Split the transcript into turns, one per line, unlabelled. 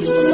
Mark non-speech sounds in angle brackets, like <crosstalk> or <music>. Yeah. <laughs>